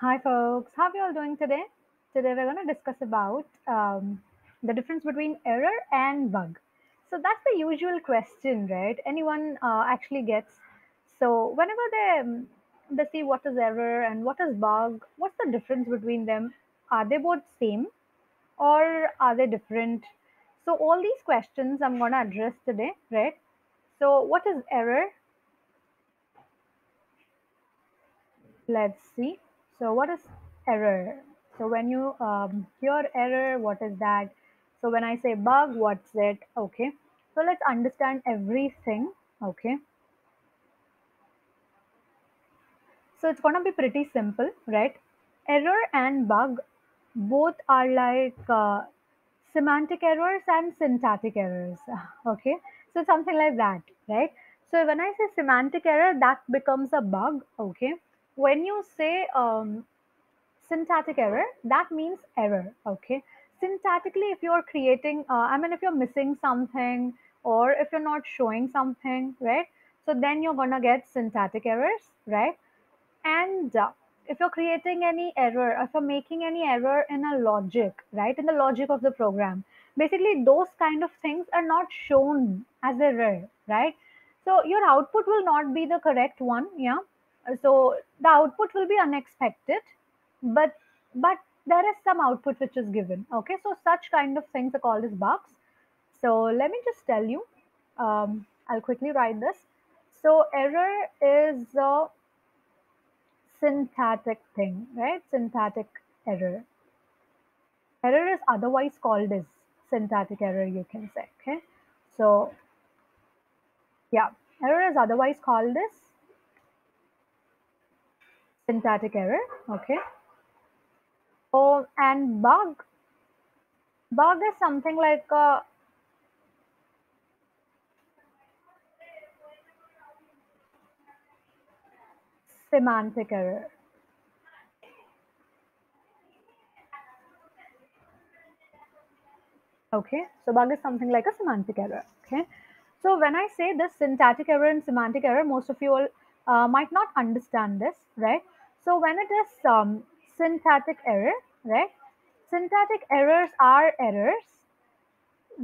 Hi, folks. How are you all doing today? Today, we're going to discuss about um, the difference between error and bug. So that's the usual question, right? Anyone uh, actually gets. So whenever they um, they see what is error and what is bug, what's the difference between them? Are they both same or are they different? So all these questions I'm going to address today, right? So what is error? Let's see. So what is error? So when you um, hear error, what is that? So when I say bug, what's it? Okay. So let's understand everything. Okay. So it's gonna be pretty simple, right? Error and bug both are like uh, semantic errors and syntactic errors. Okay. So something like that, right? So when I say semantic error, that becomes a bug. Okay. When you say um, syntactic error that means error okay? Syntactically if you're creating uh, i mean if you're missing something or if you're not showing something right? So then you're gonna get syntactic errors right? And uh, if you're creating any error if you're making any error in a logic right? In the logic of the program. Basically those kind of things are not shown as error right? So your output will not be the correct one yeah so the output will be unexpected but but there is some output which is given. Okay so such kind of things are called as bugs. So let me just tell you um, i'll quickly write this. So error is a syntactic thing right? Syntactic error. Error is otherwise called as syntactic error you can say okay? So yeah error is otherwise called as syntactic error okay Oh, and bug. Bug is something like a semantic error. Okay, so bug is something like a semantic error. Okay, so when I say this syntactic error and semantic error, most of you all uh, might not understand this, right? So when it is um, syntactic error, right? Syntactic errors are errors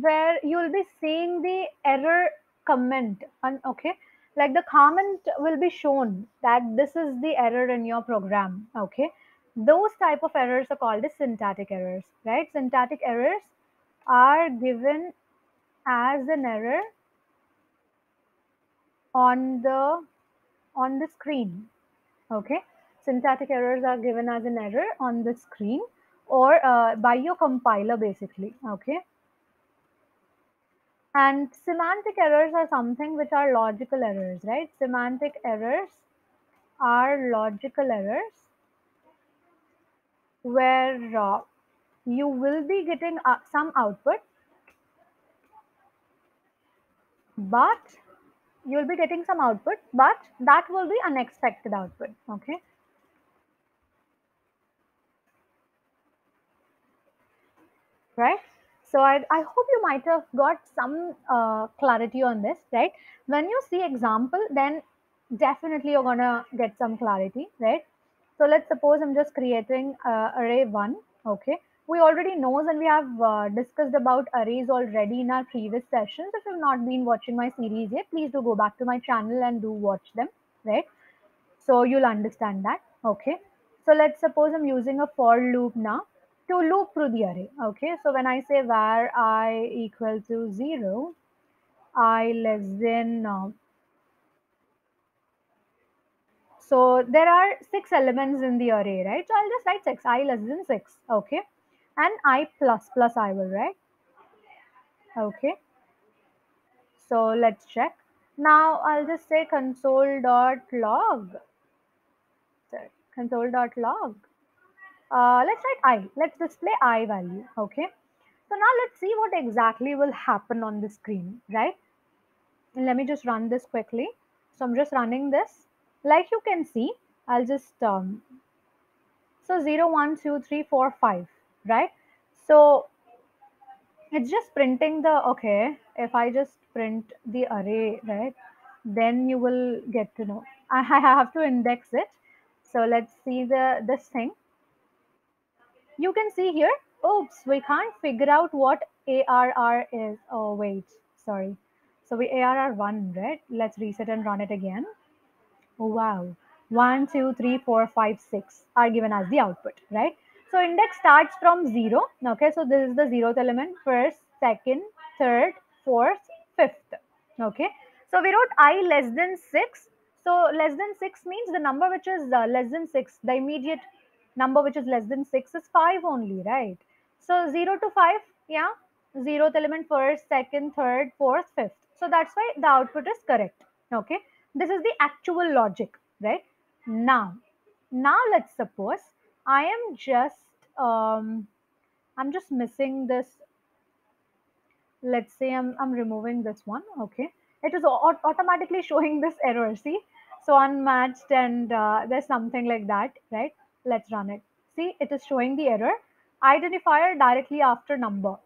where you'll be seeing the error comment okay like the comment will be shown that this is the error in your program okay? Those type of errors are called as syntactic errors right? Syntactic errors are given as an error on the on the screen okay syntactic errors are given as an error on the screen or uh, by your compiler basically okay? And semantic errors are something which are logical errors right? Semantic errors are logical errors where uh, you will be getting uh, some output but you'll be getting some output but that will be unexpected output okay right? So I, I hope you might have got some uh, clarity on this right? When you see example then definitely you're gonna get some clarity right? So let's suppose i'm just creating uh, array 1 okay? We already knows and we have uh, discussed about arrays already in our previous sessions. If you've not been watching my series yet please do go back to my channel and do watch them right? So you'll understand that okay? So let's suppose i'm using a for loop now to loop through the array. Okay, so when I say var i equal to 0, i less than, uh, so there are six elements in the array, right? So I'll just write 6, i less than 6, okay? And i plus plus i will write, okay? So let's check. Now I'll just say console dot log, console dot log uh, let's write i. Let's display i value. Okay. So now let's see what exactly will happen on the screen, right? And let me just run this quickly. So I'm just running this. Like you can see, I'll just, um, so 0, 1, 2, 3, 4, 5, right? So it's just printing the, okay, if I just print the array, right? Then you will get to know. I have to index it So let's see the this thing. You can see here, oops, we can't figure out what ARR is. Oh, wait, sorry. So we ARR 1, right? Let's reset and run it again. Oh, wow. One, two, three, four, five, six are given as the output, right? So index starts from 0. Okay, so this is the zeroth element, first, second, third, fourth, fifth. Okay, so we wrote i less than 6. So less than 6 means the number which is uh, less than 6, the immediate number which is less than 6 is 5 only, right? So 0 to 5, yeah, zeroth element first, second, third, fourth, fifth. So that's why the output is correct. Okay, this is the actual logic, right? Now, now let's suppose I am just um, I'm just missing this. Let's say I'm I'm removing this one. Okay, it is automatically showing this error. See, so unmatched and uh, there's something like that, right? Let's run it. See, it is showing the error identifier directly after number.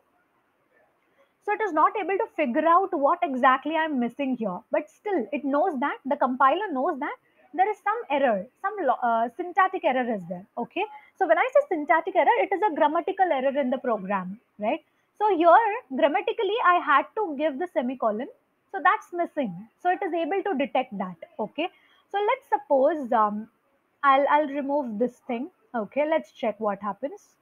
So it is not able to figure out what exactly I'm missing here, but still it knows that the compiler knows that there is some error, some uh, syntactic error is there. Okay. So when I say syntactic error, it is a grammatical error in the program, right? So here grammatically I had to give the semicolon. So that's missing. So it is able to detect that. Okay. So let's suppose um, I'll I'll remove this thing. Okay. Let's check what happens.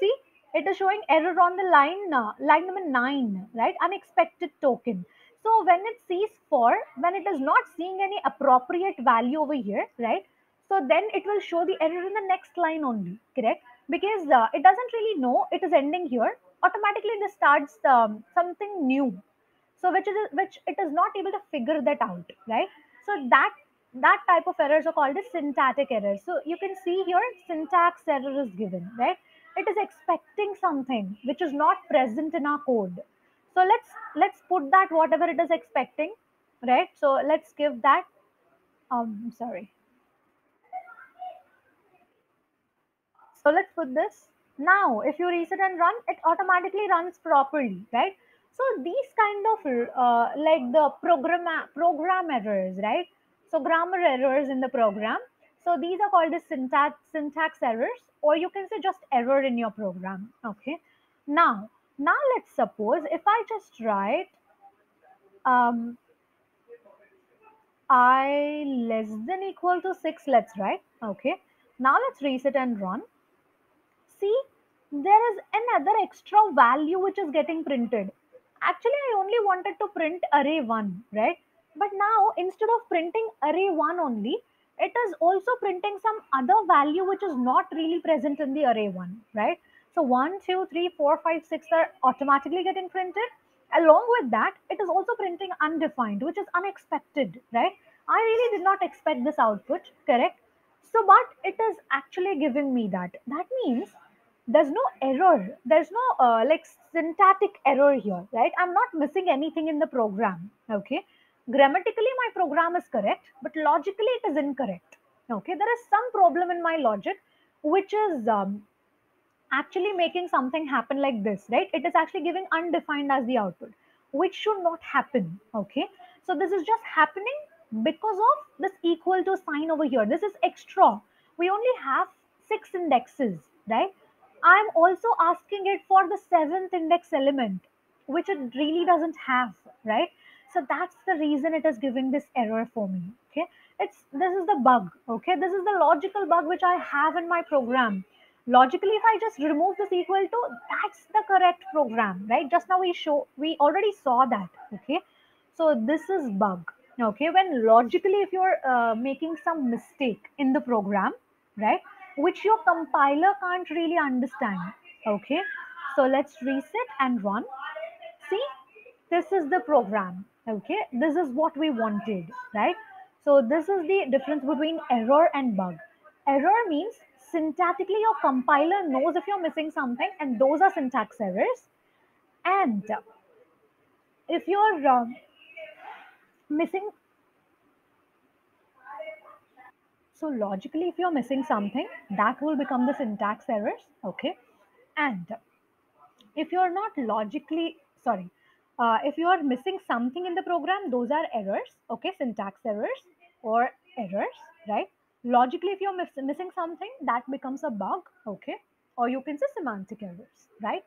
See, it is showing error on the line, uh, line number nine, right? Unexpected token. So when it sees for, when it is not seeing any appropriate value over here, right? So then it will show the error in the next line only, correct? Because uh, it doesn't really know it is ending here. Automatically, this starts um, something new. So which is which it is not able to figure that out, right? So that that type of errors are called as syntactic errors. So you can see here syntax error is given, right? It is expecting something which is not present in our code. So let's let's put that whatever it is expecting, right? So let's give that. Um, sorry. So let's put this. Now, if you reset and run, it automatically runs properly, right? So these kind of uh, like the program program errors, right? So grammar errors in the program. So these are called the syntax syntax errors, or you can say just error in your program. Okay. Now, now let's suppose if I just write um, i less than equal to six. Let's write. Okay. Now let's reset and run see there is another extra value which is getting printed actually i only wanted to print array 1 right but now instead of printing array 1 only it is also printing some other value which is not really present in the array 1 right? So one, 2, 3, 4, 5, 6 are automatically getting printed. Along with that it is also printing undefined which is unexpected right? I really did not expect this output correct? So but it is actually giving me that. That means there's no error. There's no uh, like syntactic error here right? I'm not missing anything in the program okay grammatically my program is correct but logically it is incorrect. Okay there is some problem in my logic which is um, actually making something happen like this right? It is actually giving undefined as the output which should not happen okay? So this is just happening because of this equal to sign over here. This is extra. We only have six indexes right? I'm also asking it for the seventh index element which it really doesn't have right so that's the reason it is giving this error for me okay? It's this is the bug okay? This is the logical bug which i have in my program. Logically if i just remove this equal to that's the correct program right? Just now we show we already saw that okay? So this is bug okay? When logically if you're uh, making some mistake in the program right? Which your compiler can't really understand okay? So let's reset and run. See this is the program okay this is what we wanted right? So this is the difference between error and bug. Error means syntactically your compiler knows if you're missing something and those are syntax errors. And if you're um, missing so logically if you're missing something that will become the syntax errors okay? And if you're not logically sorry uh, if you are missing something in the program those are errors okay? Syntax errors or errors right? Logically if you're miss- missing something that becomes a bug okay? Or you can say semantic errors right?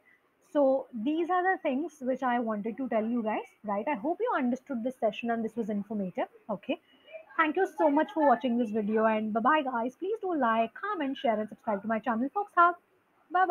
So these are the things which i wanted to tell you guys right? I hope you understood this session and this was informative okay? Thank you so much for watching this video and bye bye guys. Please do like comment share and subscribe to my channel Folx Hub